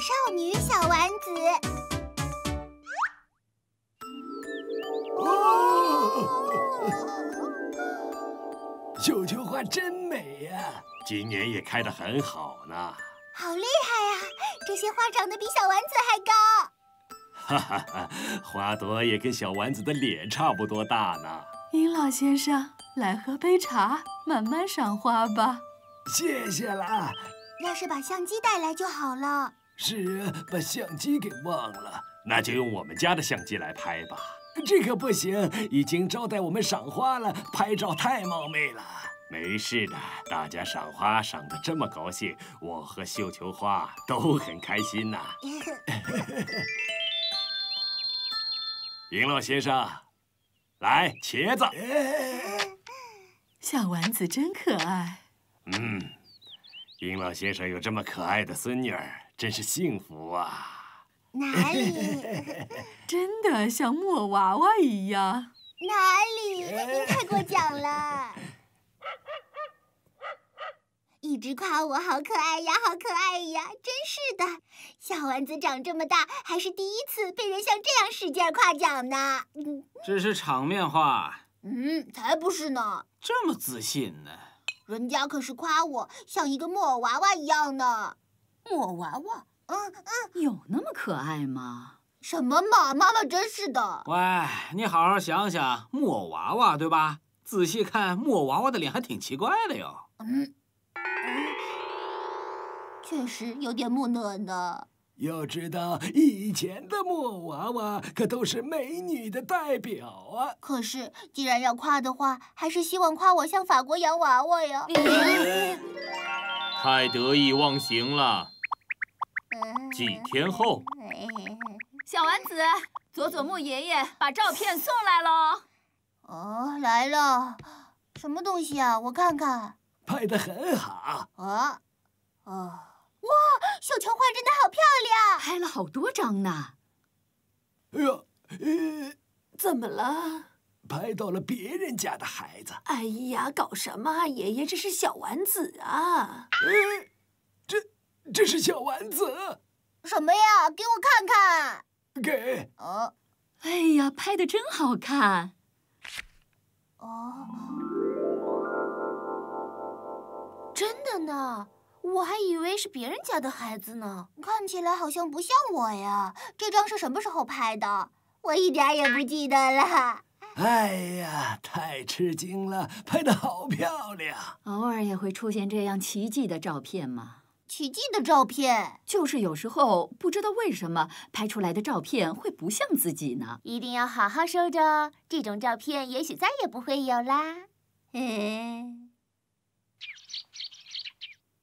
少女小丸子。绣球花真美呀、今年也开得很好呢。好厉害呀！这些花长得比小丸子还高。哈哈哈，花朵也跟小丸子的脸差不多大呢。殷老先生，来喝杯茶，慢慢赏花吧。谢谢啦。要是把相机带来就好了。是啊，把相机给忘了，那就用我们家的相机来拍吧。这可不行，已经招待我们赏花了，拍照太冒昧了。没事的，大家赏花赏得这么高兴，我和绣球花都很开心呐。银老先生，来茄子。小丸子真可爱。嗯，银老先生有这么可爱的孙女儿，真是幸福啊！哪里？真的像木偶娃娃一样。哪里？您太过奖了。一直夸我好可爱呀，好可爱呀！真是的，小丸子长这么大，还是第一次被人像这样使劲夸奖呢。嗯这是场面话，嗯，才不是呢，这么自信呢？人家可是夸我像一个木偶娃娃一样呢。木偶娃娃嗯嗯，有那么可爱吗？什么嘛，妈妈真是的。喂，你好好想想，木偶娃娃对吧？仔细看，木偶娃娃的脸还挺奇怪的哟。嗯嗯，确实有点木讷呢。要知道，以前的木偶娃娃可都是美女的代表啊。可是，既然要夸的话，还是希望夸我像法国洋娃娃呀。太得意忘形了。几天后，小丸子，佐佐木爷爷把照片送来了。哦，来了，什么东西啊？我看看。拍得很好。啊，哦，哇，绣球画真的好漂亮。拍了好多张呢。哎呀，呃，怎么了？拍到了别人家的孩子。哎呀，搞什么啊，爷爷？这是小丸子啊！这是小丸子。什么呀？给我看看。给。哦。哎呀，拍的真好看。哦。真的呢，我还以为是别人家的孩子呢。看起来好像不像我呀。这张是什么时候拍的？我一点也不记得了。哎呀，太吃惊了，拍的好漂亮。偶尔也会出现这样奇迹的照片嘛。奇迹的照片，就是有时候不知道为什么拍出来的照片会不像自己呢。一定要好好收着，这种照片也许再也不会有啦。嗯。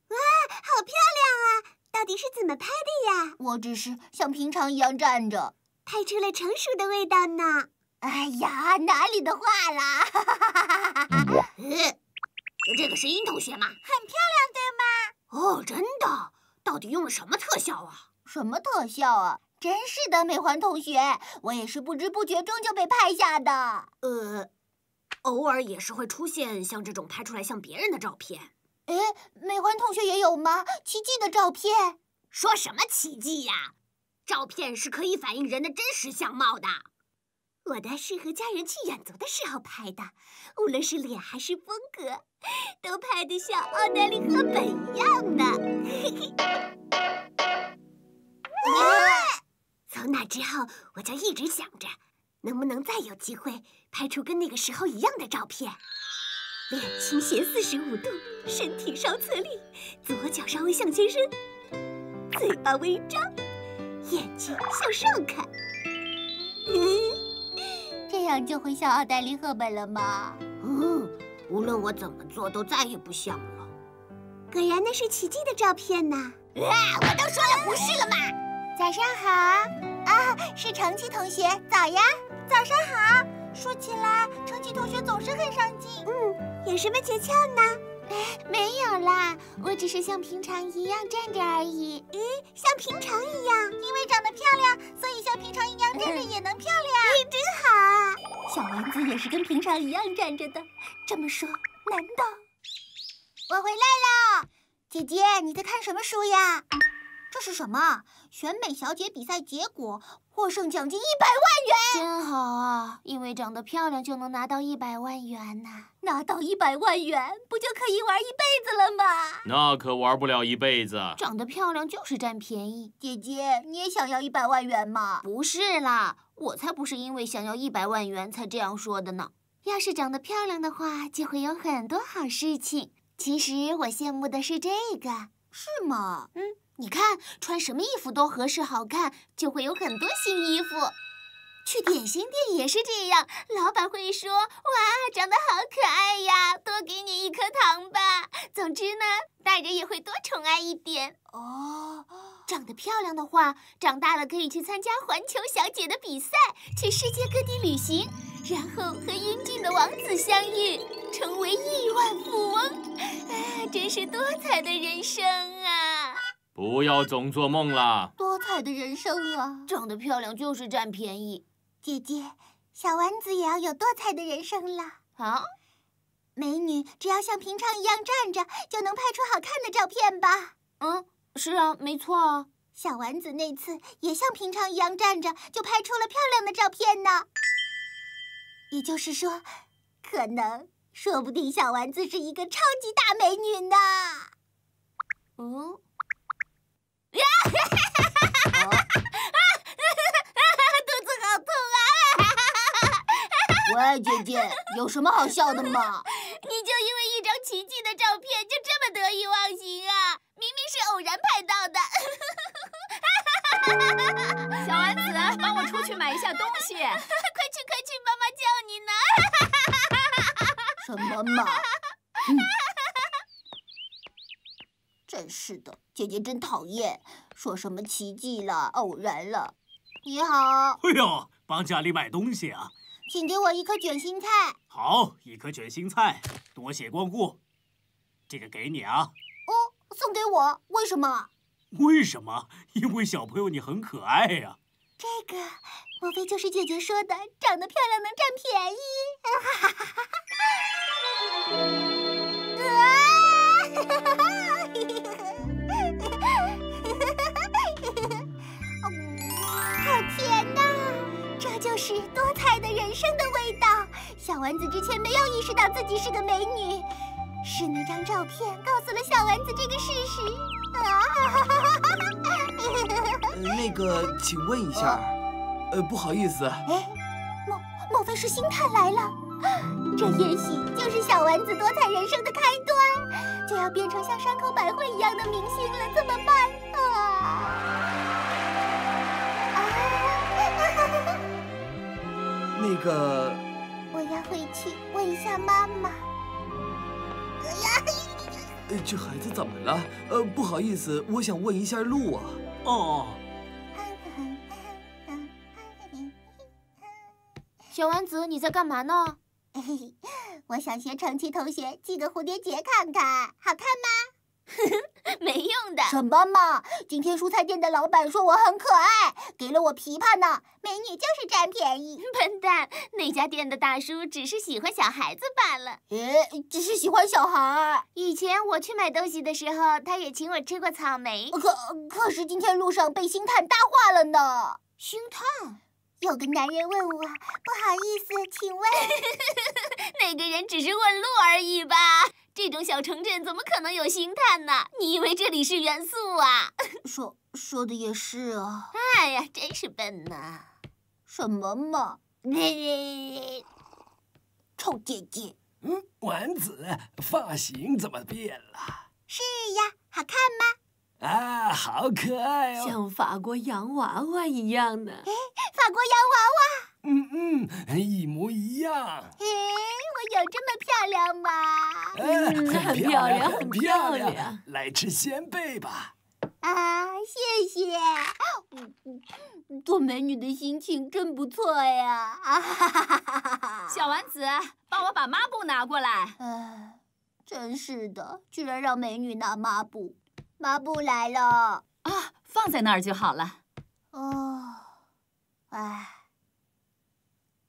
哇，好漂亮啊！到底是怎么拍的呀？我只是像平常一样站着，拍出了成熟的味道呢。哎呀，哪里的话啦！呃，这个是殷同学吗？很漂亮，对吗？哦，真的？到底用了什么特效啊？什么特效啊？真是的，美环同学，我也是不知不觉中就被拍下的。呃，偶尔也是会出现像这种拍出来像别人的照片。哎，美环同学也有吗？奇迹的照片？说什么奇迹呀？照片是可以反映人的真实相貌的。我的是和家人去远足的时候拍的，无论是脸还是风格，都拍得像奥黛丽·赫本一样的。从那之后，我就一直想着，能不能再有机会拍出跟那个时候一样的照片。脸倾斜四十五度，身体稍侧立，左脚稍微向前伸，嘴巴微张，眼睛向上看。这 样就会像奥黛丽·赫本了吗？嗯，无论我怎么做，都再也不像了。果然那是奇迹的照片呐！啊，我都说了不是了嘛！早上好，啊，是程奇同学，早呀！早上好。说起来，程奇同学总是很上进。嗯，有什么诀窍呢？没有啦，我只是像平常一样站着而已。咦，像平常一样？因为长得漂亮，所以像平常一样站着也能漂亮。你真好啊！小丸子也是跟平常一样站着的。这么说，难道我回来了？姐姐，你在看什么书呀？这是什么？选美小姐比赛结果，获胜奖金一百万元，真好啊！因为长得漂亮就能拿到一百万元呐！拿到一百万元，不就可以玩一辈子了吗？那可玩不了一辈子。长得漂亮就是占便宜。姐姐，你也想要一百万元吗？不是啦，我才不是因为想要一百万元才这样说的呢。要是长得漂亮的话，就会有很多好事情。其实我羡慕的是这个，是吗？嗯。你看，穿什么衣服都合适好看，就会有很多新衣服。去点心店也是这样，老板会说：“哇，长得好可爱呀，多给你一颗糖吧。”总之呢，大人也会多宠爱一点。哦，长得漂亮的话，长大了可以去参加环球小姐的比赛，去世界各地旅行，然后和英俊的王子相遇，成为亿万富翁。啊，真是多彩的人生啊！不要总做梦了。多彩的人生啊！长得漂亮就是占便宜。姐姐，小丸子也要有多彩的人生了啊！美女只要像平常一样站着，就能拍出好看的照片吧？嗯，是啊，没错啊。小丸子那次也像平常一样站着，就拍出了漂亮的照片呢。也就是说，可能，说不定小丸子是一个超级大美女呢。嗯。呀！哈哈哈哈哈！啊！肚子好痛啊！喂，姐姐，有什么好笑的吗？你就因为一张奇迹的照片就这么得意忘形啊？明明是偶然拍到的。小丸子，帮我出去买一下东西。快去快去，妈妈叫你呢。什么嘛？嗯真是的，姐姐真讨厌，说什么奇迹了、偶然了。你好，哎呦，帮家里买东西啊？请给我一颗卷心菜。好，一颗卷心菜，多谢光顾。这个给你啊。哦，送给我？为什么？为什么？因为小朋友你很可爱呀。这个，莫非就是姐姐说的长得漂亮能占便宜？哈哈哈哈哈！是多彩的人生的味道。小丸子之前没有意识到自己是个美女，是那张照片告诉了小丸子这个事实。呃，那个，请问一下，呃，不好意思，哎，莫莫非是星探来了？这也许就是小丸子多彩人生的开端，就要变成像山口百惠一样的明星了，怎么办那个，我要回去问一下妈妈。哎呀！呃，这孩子怎么了？呃，不好意思，我想问一下路啊。哦。小丸子，你在干嘛呢？嘿嘿，我想学成琦同学系个蝴蝶结看看，好看吗？没用的。什么嘛！今天蔬菜店的老板说我很可爱，给了我枇杷呢。美女就是占便宜。笨蛋，那家店的大叔只是喜欢小孩子罢了。诶，只是喜欢小孩。以前我去买东西的时候，他也请我吃过草莓。可可是今天路上被星探搭话了呢。星探？有个男人问我，不好意思，请问 那个人只是问路而已吧？这种小城镇怎么可能有星探呢？你以为这里是元素啊？说说的也是啊。哎呀，真是笨呐！什么嘛！臭姐姐。嗯，丸子，发型怎么变了？是呀，好看吗？啊，好可爱哦，像法国洋娃娃一样呢。哎，法国洋娃娃。嗯嗯，一模一样。哎，我有这么漂亮吗？嗯，很漂亮，很漂亮。来吃鲜贝吧。啊，谢谢。做美女的心情真不错呀！啊哈哈哈哈哈！小丸子，帮我把抹布拿过来。唉，真是的，居然让美女拿抹布。抹布来了啊，放在那儿就好了。哦，哎，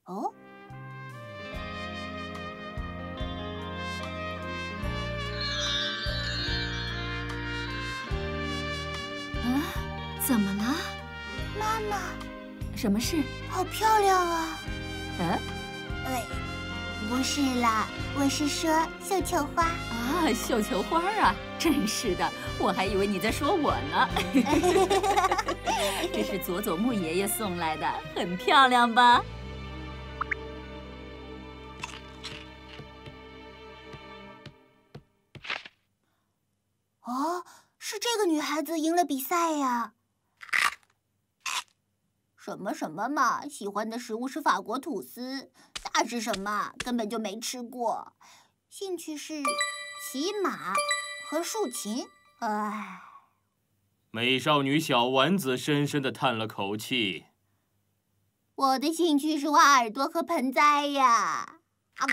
哦，啊，怎么了？妈妈，什么事？好漂亮啊！嗯，哎，不是啦，我是说绣球花啊，绣球花啊！真是的，我还以为你在说我呢。这是佐佐木爷爷送来的，很漂亮吧？赢了比赛呀！什么什么嘛，喜欢的食物是法国吐司，那是什么？根本就没吃过。兴趣是骑马。和竖琴，唉。美少女小丸子深深的叹了口气。我的兴趣是挖耳朵和盆栽呀。啊！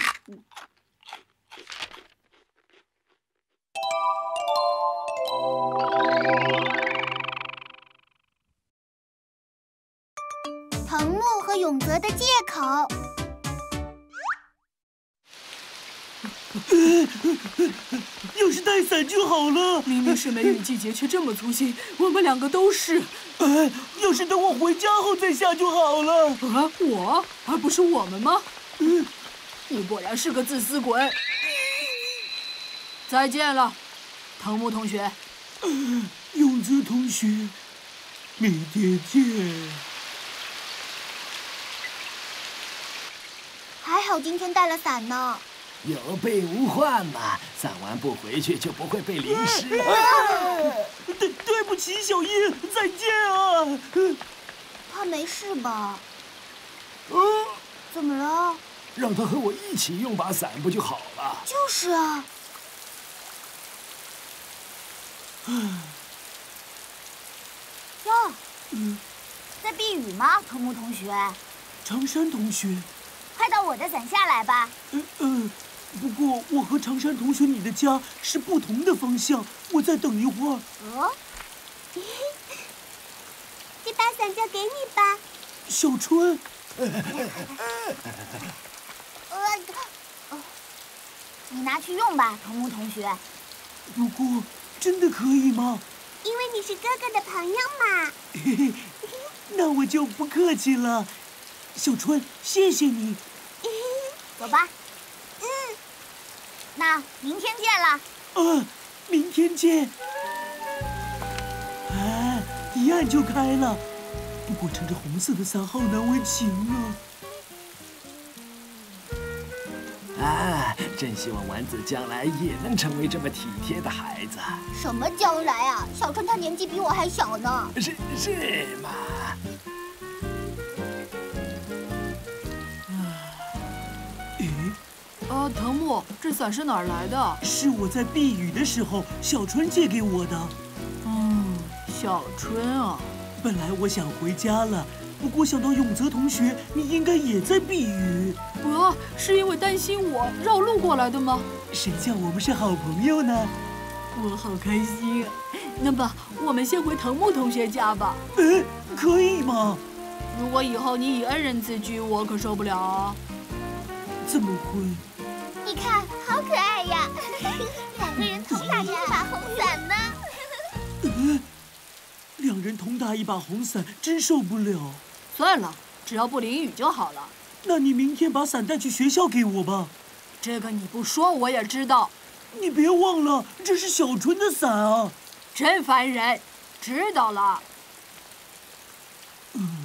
藤木和永泽的借口。要是带伞就好了。明明是梅雨季节，却这么粗心。我们两个都是。哎，要是等我回家后再下就好了。啊，我而不是我们吗？嗯，你果然是个自私鬼。再见了，藤木同学。永泽同学，明天见。还好今天带了伞呢。有备无患嘛，伞完不回去就不会被淋湿了。对对不起，小樱，再见啊！他没事吧？嗯，怎么了？让他和我一起用把伞不就好了？就是啊。哟，嗯，在避雨吗，藤木同学？长山同学，快到我的伞下来吧。呃呃。不过，我和长山同学你的家是不同的方向，我再等一会儿。哦，这把伞交给你吧，小春。你拿去用吧，藤木同学。不过，真的可以吗？因为你是哥哥的朋友嘛。嘿嘿，那我就不客气了，小春，谢谢你。走吧。嗯那明天见了。嗯，明天见。哎，一按就开了，不过撑着红色的伞好难为情啊。啊，真希望丸子将来也能成为这么体贴的孩子。什么将来啊？小春他年纪比我还小呢。是是嘛。啊，藤木，这伞是哪儿来的？是我在避雨的时候，小春借给我的。嗯，小春啊，本来我想回家了，不过想到永泽同学，你应该也在避雨。啊，是因为担心我绕路过来的吗？谁叫我们是好朋友呢？我好开心啊！那么，我们先回藤木同学家吧。哎，可以吗？如果以后你以恩人自居，我可受不了啊！怎么会？你看，好可爱呀！两个人同打一把红伞呢。呃，两人同打一把红伞，真受不了。算了，只要不淋雨就好了。那你明天把伞带去学校给我吧。这个你不说我也知道。你别忘了，这是小春的伞啊！真烦人，知道了。嗯。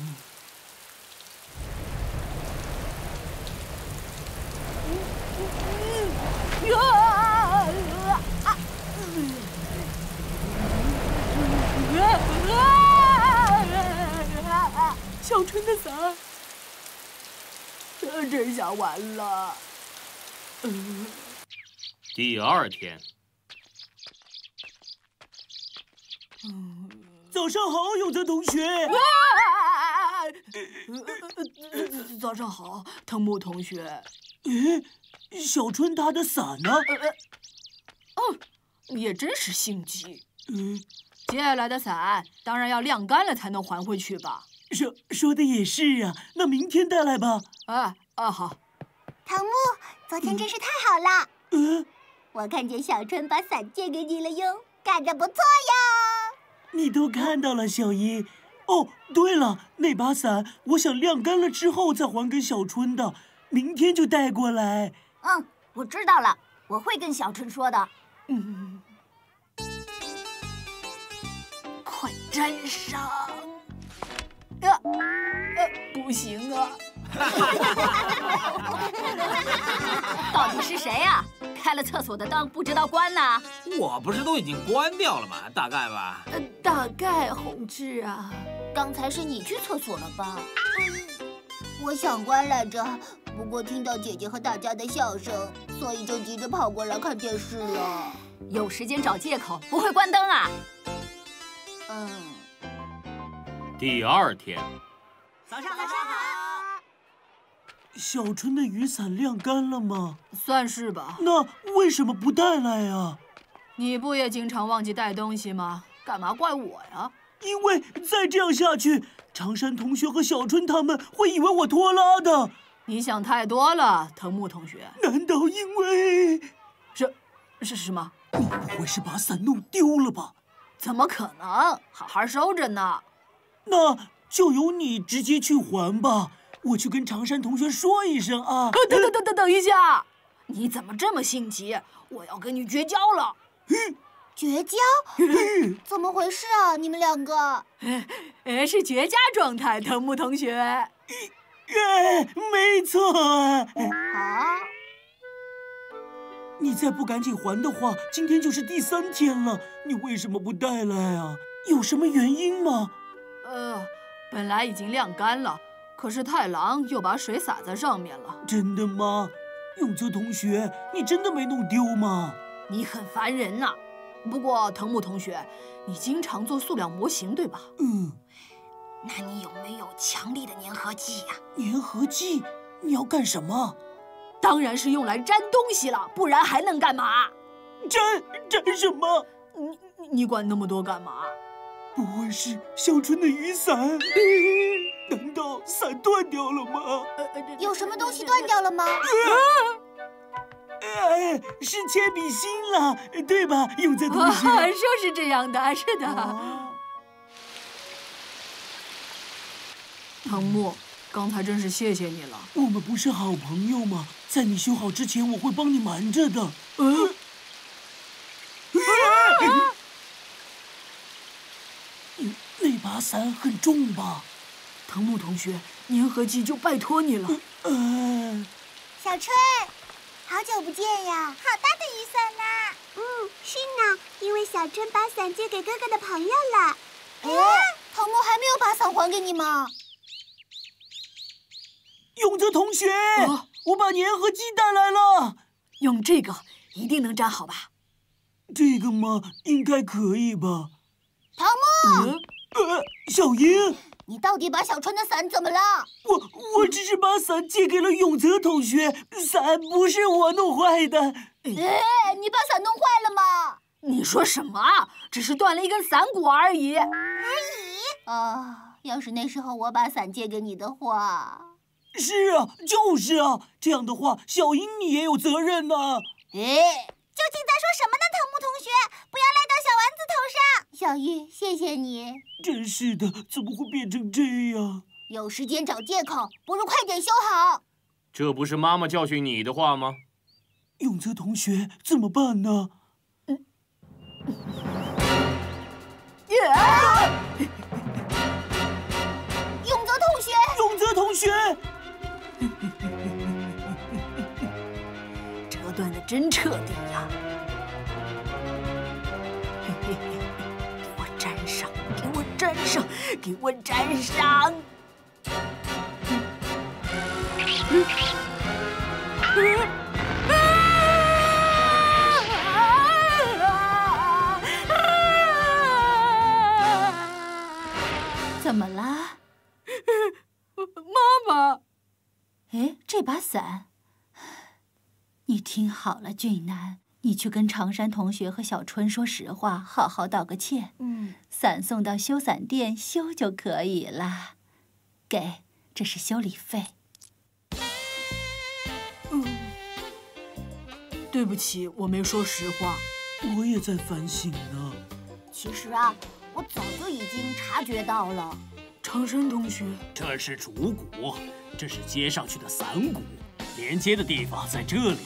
完了。第二天，早上好，永泽同学。早上好，藤木同学。嗯，小春他的伞呢？哦，也真是心急。嗯，借来的伞当然要晾干了才能还回去吧？说说的也是啊，那明天带来吧。啊啊好。藤木，昨天真是太好了。嗯，我看见小春把伞借给你了哟，干得不错呀。你都看到了，小英。哦，对了，那把伞我想晾干了之后再还给小春的，明天就带过来。嗯，我知道了，我会跟小春说的。嗯，快粘上。呃呃，不行啊！到底是谁呀？开了厕所的灯不知道关呢？我不是都已经关掉了吗？大概吧。呃，大概，弘志啊。刚才是你去厕所了吧？嗯，我想关来着，不过听到姐姐和大家的笑声，所以就急着跑过来看电视了。有时间找借口，不会关灯啊？嗯。第二天，早上早上好。小春的雨伞晾干了吗？算是吧。那为什么不带来呀？你不也经常忘记带东西吗？干嘛怪我呀？因为再这样下去，长山同学和小春他们会以为我拖拉的。你想太多了，藤木同学。难道因为是是什么？你不会是把伞弄丢了吧？怎么可能？好好收着呢。那就由你直接去还吧，我去跟长山同学说一声啊。等等等等等一下，你怎么这么性急？我要跟你绝交了。绝交？怎么回事啊？你们两个？呃，是绝佳状态，藤木同学。哎，没错。啊！你再不赶紧还的话，今天就是第三天了。你为什么不带来啊？有什么原因吗？呃，本来已经晾干了，可是太郎又把水洒在上面了。真的吗？永泽同学，你真的没弄丢吗？你很烦人呐。不过藤木同学，你经常做塑料模型对吧？嗯。那你有没有强力的粘合剂呀？粘合剂？你要干什么？当然是用来粘东西了，不然还能干嘛？粘粘什么？你你管那么多干嘛？不会是小春的雨伞？难道伞断掉了吗？有什么东西断掉了吗？哎，是铅笔芯了，对吧，永泽同学？说是这样的，是的。唐木，刚才真是谢谢你了。我们不是好朋友吗？在你修好之前，我会帮你瞒着的。嗯。那把伞很重吧？藤木同学，粘合剂就拜托你了。嗯。小春。好久不见呀！好大的雨伞呐！嗯，是呢，因为小春把伞借给哥哥的朋友了。哎，藤木还没有把伞还给你吗？永泽同学，我把粘合剂带来了，用这个一定能粘好吧？这个嘛，应该可以吧？藤木，呃，小英。你到底把小川的伞怎么了？我我只是把伞借给了永泽同学，伞不是我弄坏的。哎，你把伞弄坏了吗？你说什么啊？只是断了一根伞骨而已。而已啊！要是那时候我把伞借给你的话，是啊，就是啊。这样的话，小英你也有责任呢。哎，究竟在说什么呢，藤木同学？不要赖到小丸子头上。小玉，谢谢你。真是的，怎么会变成这样？有时间找借口，不如快点修好。这不是妈妈教训你的话吗？永泽同学怎么办呢？永泽同学，永泽同学，折断的真彻底给我粘上！怎么了？妈妈，哎，这把伞，你听好了，俊男，你去跟长山同学和小春说实话，好好道个歉。嗯，伞送到修伞店修就可以了。给，这是修理费。嗯，对不起，我没说实话。我也在反省呢。其实啊，我早就已经察觉到了。长山同学，这是主骨，这是接上去的伞骨，连接的地方在这里。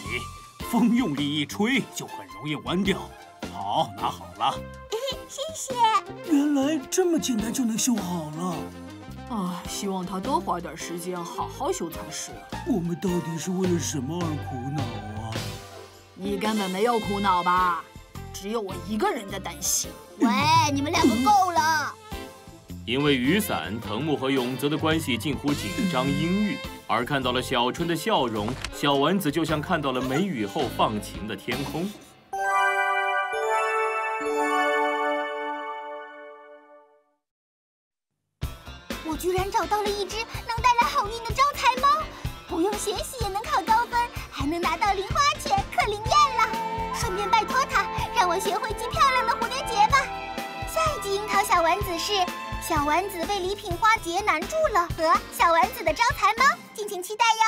风用力一吹，就很容易弯掉。好，拿好了。谢谢。原来这么简单就能修好了。啊，希望他多花点时间好好修才是。我们到底是为了什么而苦恼啊？你根本没有苦恼吧？只有我一个人在担心。喂，你们两个够了！因为雨伞，藤木和永泽的关系近乎紧张阴郁，而看到了小春的笑容，小丸子就像看到了梅雨后放晴的天空。我居然找到了一只能带来好运的招财猫，不用学习也能考高分，还能拿到零花钱，可灵验了！顺便拜托他，让我学会系漂亮的蝴蝶结吧。下一集樱桃小丸子是小丸子被礼品花节难住了和小丸子的招财猫，敬请期待哟。